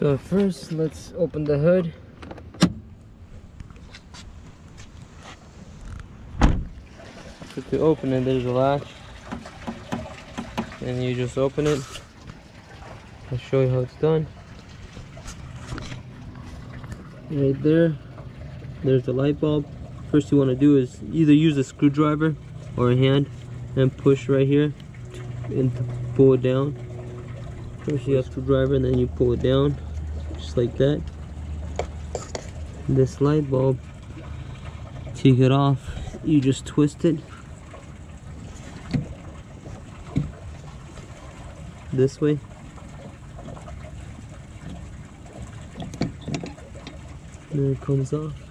So first, let's open the hood. So to open it, there's a latch. And you just open it. I'll show you how it's done. Right there, there's the light bulb. First you want to do is either use a screwdriver or a hand and push right here and pull it down. First you have screwdriver and then you pull it down just like that. This light bulb, take it off, you just twist it this way. Then it comes off.